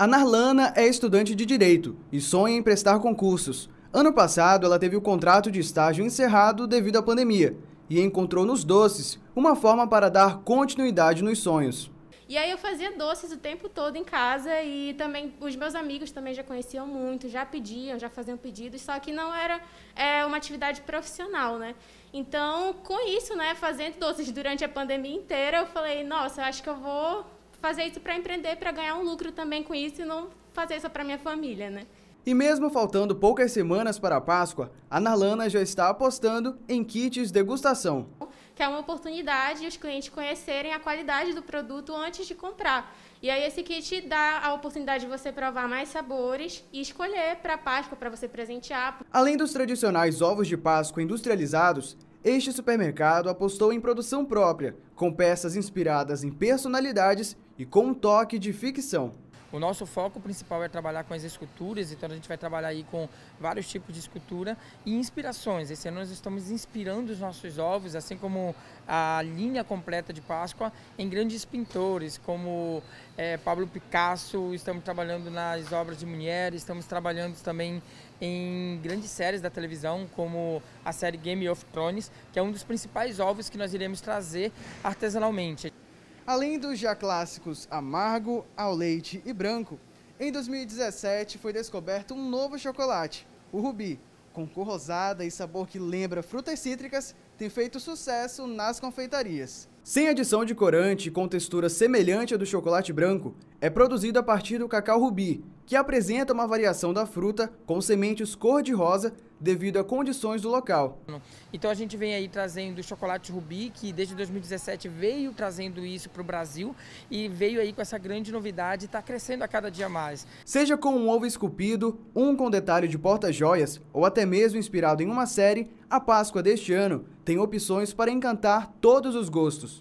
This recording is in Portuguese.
A Narlana é estudante de Direito e sonha em prestar concursos. Ano passado, ela teve o contrato de estágio encerrado devido à pandemia e encontrou nos doces uma forma para dar continuidade nos sonhos. E aí eu fazia doces o tempo todo em casa e também os meus amigos também já conheciam muito, já pediam, já faziam pedidos, só que não era é, uma atividade profissional, né? Então, com isso, né, fazendo doces durante a pandemia inteira, eu falei, nossa, acho que eu vou fazer isso para empreender, para ganhar um lucro também com isso e não fazer isso para minha família, né? E mesmo faltando poucas semanas para a Páscoa, a Narlana já está apostando em kits degustação que é uma oportunidade de os clientes conhecerem a qualidade do produto antes de comprar. E aí esse kit dá a oportunidade de você provar mais sabores e escolher para Páscoa para você presentear. Além dos tradicionais ovos de Páscoa industrializados, este supermercado apostou em produção própria, com peças inspiradas em personalidades e com um toque de ficção. O nosso foco principal é trabalhar com as esculturas, então a gente vai trabalhar aí com vários tipos de escultura e inspirações. Esse ano nós estamos inspirando os nossos ovos, assim como a linha completa de Páscoa, em grandes pintores, como é, Pablo Picasso, estamos trabalhando nas obras de mulheres, estamos trabalhando também em grandes séries da televisão, como a série Game of Thrones, que é um dos principais ovos que nós iremos trazer artesanalmente. Além dos já clássicos amargo, ao leite e branco, em 2017 foi descoberto um novo chocolate, o Rubi, com cor rosada e sabor que lembra frutas cítricas, tem feito sucesso nas confeitarias. Sem adição de corante e com textura semelhante à do chocolate branco, é produzido a partir do cacau rubi, que apresenta uma variação da fruta com sementes cor-de-rosa devido a condições do local. Então a gente vem aí trazendo o chocolate rubi, que desde 2017 veio trazendo isso para o Brasil e veio aí com essa grande novidade e está crescendo a cada dia mais. Seja com um ovo esculpido, um com detalhe de porta-joias ou até mesmo inspirado em uma série, a Páscoa deste ano tem opções para encantar todos os gostos.